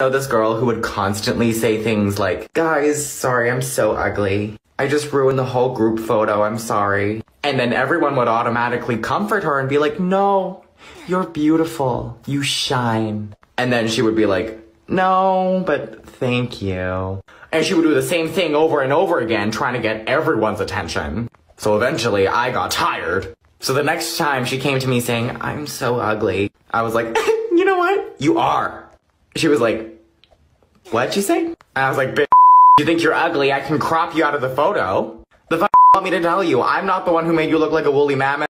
know this girl who would constantly say things like, guys, sorry, I'm so ugly. I just ruined the whole group photo, I'm sorry. And then everyone would automatically comfort her and be like, no, you're beautiful. You shine. And then she would be like, no, but thank you. And she would do the same thing over and over again, trying to get everyone's attention. So eventually I got tired. So the next time she came to me saying, I'm so ugly, I was like, you know what? You are. She was like, what'd you say? And I was like, bitch, you think you're ugly, I can crop you out of the photo. The f want me to tell you, I'm not the one who made you look like a woolly mammoth.